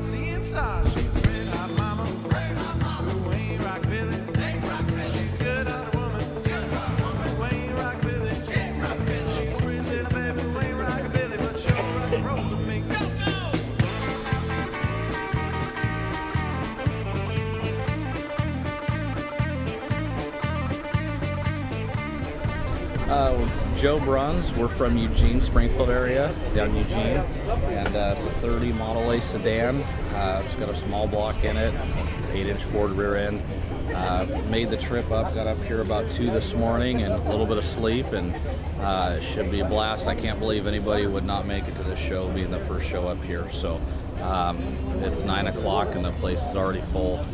Seeing stars. She's a red hot mama who ain't rock Uh, Joe Bruns. We're from Eugene, Springfield area, down Eugene, and uh, it's a 30 Model A sedan. Uh, it's got a small block in it, 8-inch Ford rear end. Uh, made the trip up, got up here about two this morning, and a little bit of sleep, and uh, it should be a blast. I can't believe anybody would not make it to this show, being the first show up here. So um, it's nine o'clock, and the place is already full.